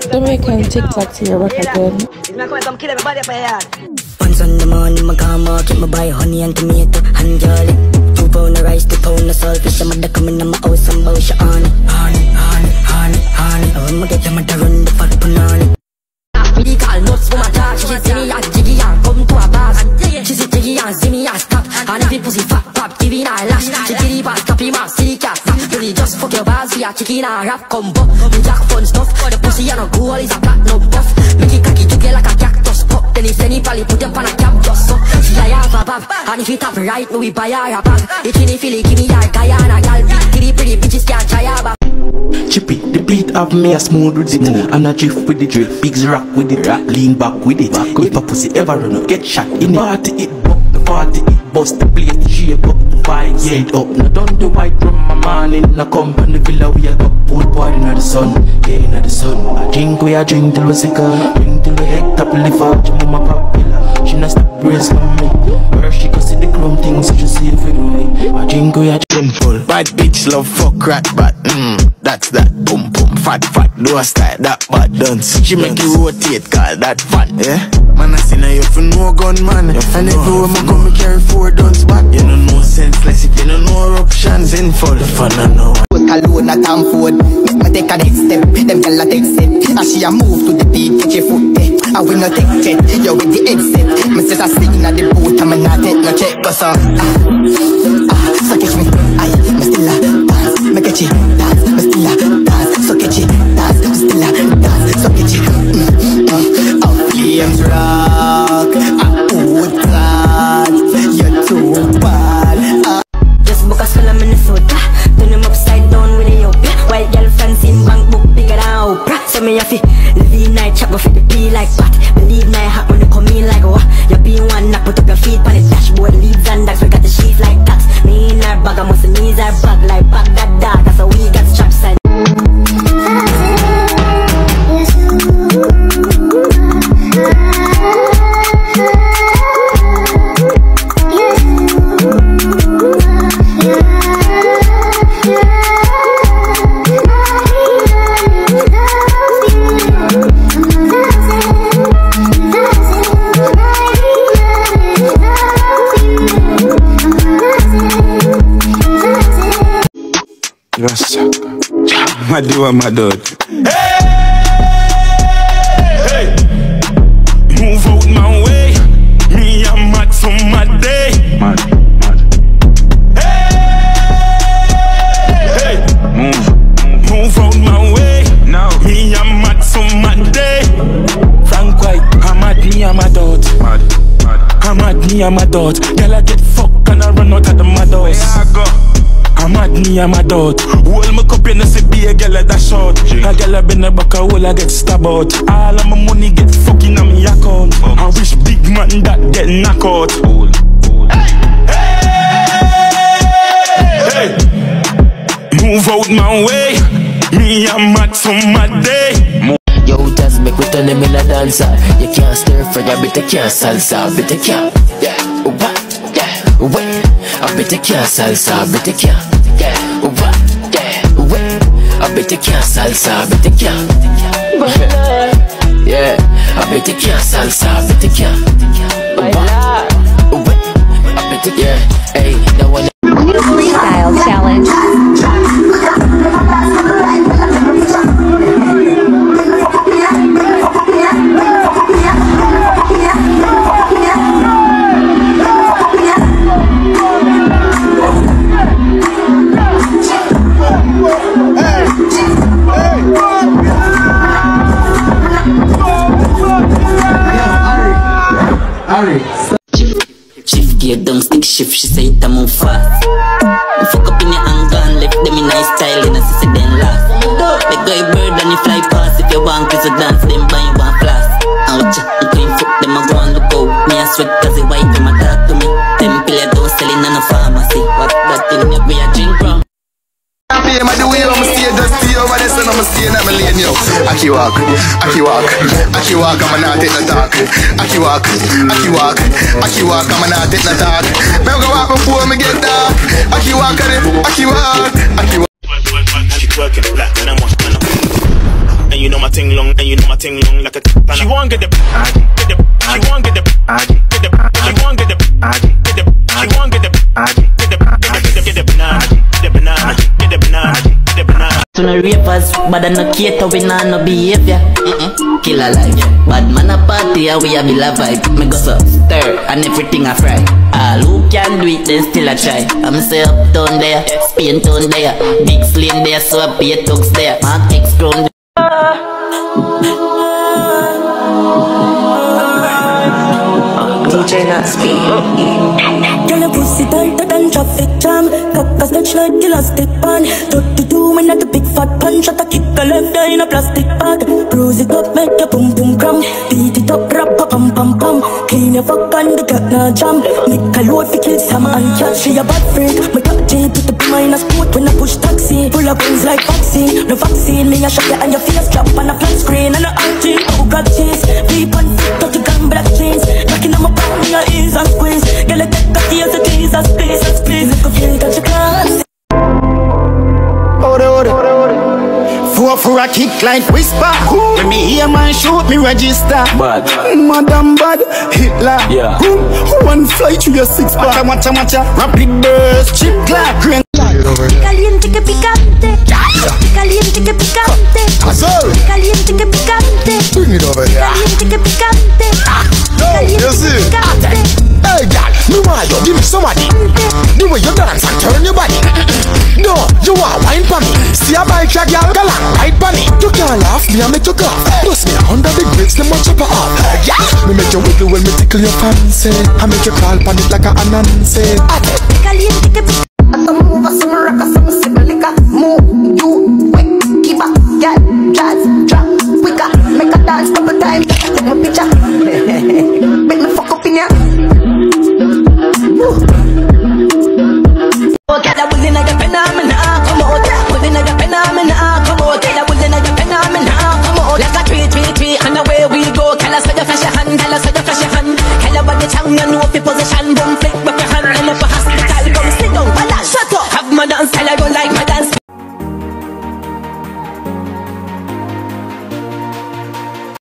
Jamaican TikTok to your work again. Once on the morning, my car market, my buy honey and tomato and garlic. Two pound of rice, two pound of salt, fish, I'm coming in my house bow shit on. Honey, honey, honey, honey. I want to get them to run fuck your bars, we are chicken and rap combo. Me jack fun stuff. The pussy and a goal is a platinum buff. Make it cocky, juggle like a cactus pop. Then he send it probably put them on a cap just so. She a have a bab. And if it have right, me we buy her a bag. It's in the Philly, give me her Guyana gal. Pretty pretty bitches can't try her back. Chippy, the beat of me a smooth with it And I drift with the drill, pigs rock with it Lean back with it If a pussy ever run up, get shot in it Party it buck, the party it bust The plate shape up, the vibe set up. Now done the white from my come from the villa. We a go Pool party in the sun, yeah in the sun. I drink we a drink till we sick of Drink till we head top liver Your mama popular, she not stop for me. Where she can see the chrome things, so she see it for me I drink we a Simple. Bad bitch love fuck rat but mm, that's that boom boom fat fat do a style that bad dance. She make you rotate call that fun. Yeah. Man I see now you for no gun man. And everywhere me go me carry four guns back. You know no senseless if you don't know options in for the fun I know. Post alone at Tom Ford Make me take a next step Them gyal a take set As she a move to the beat Catch your foot there I will not take jet Yo with the headset Me set a sing at the boot And me not take no check Cause uh ah, Yes. My do my dog. Hey, move out my way. Me I'm mad for my day. Mad, mad. Hey, Hey! Move. move out my way. Now. Me I'm mad for my day. Frank White, I'm at me I'm a dot. Mad, mad. I'm at me I'm a dot. Girl I get fucked and I run out of the mad house. I go. I'm at me, I'm a dot. Hold my cup, you know, see be a girl at that short. A girl I been a back a hole, I get stabbed out. All of my money get fucking on me account. I wish big man that get knock out. Cool, cool. Hey, move out my way. Me, I'm mad for my day. Yo, just make we turn them in a dancer. You can't stir fry, I bet you can't salsa, I bet you can't. Yeah, what? Yeah, wait. Bet you can't salsa, I bet you can't. Yeah, what? Yeah, wait. I bet you can't salsa, you can't. Yeah, I bet you can't salsa, I bet Shift gear down, stick shift, she say it a move fast. Fuck up in the anger and left them in nice style and I see then laugh over there, so I'ma stay in my lane, yo. Aki walk, Aki walk, Aki walk, I'ma not take no talk. Aki walk, Aki walk, Aki walk, I'ma not take no talk. Me go walk before me get dark. Aki walk, Aki walk, Aki walk. She twerking black and I'm on. And you know my ting long, and you know my ting long like a t- She want get the, get the, she want get the, get the, she want get the, get the, she want get the, get the, get the, get the banana, get the To no rapers, but I no cater, we nah no behavior. Mm-mm. Kill a life, bad man a party, and we a be la vibe. Me go so stir, and everything I fry. All who can do it, then still a try. I'm say uptown there, Spain town there, big slim there, so I pay tux there. Mark X crown DJ Not Speed. Cock a snatch like elastic band 32 me not the big fat punch Shot a kick a left in a plastic bag. Bruise it up, make your boom boom cram. Beat it up, rap a pam pam pam. Clean your fuck and the cat na jam. Make a load for kill some and catch She a bad freak Me got J to the minus sport when I push taxi. Full of guns like vaccine. No vaccine, me a shot you and your face drop on a flat screen. And a RG, oh god cheese Deep and fit, touch the gun black jeans. Knocking on my palm, me a ease and squeeze. Girl, I take a tears, a please, please Four for a kick like whisper. When me hear man shoot me register. Bad. Mm, madam bad, Hitler. Yeah. Who one fly to your six pack? Macha, macha, macha. Rapid burst, chip clap, green. Caliente que picante Caliente que picante Caliente que picante Bring it over here. Caliente que picante ah, Caliente you que picante Hey, girl, me want you give me somebody. The way you dance See a bike, a girl, girl, and ride for. You can't laugh, me I make you laugh. Plus me under the grapes, them much chop off. Yeah, me make you wiggle when me tickle your fancy. I make you crawl on it like a Anansi. I move, I some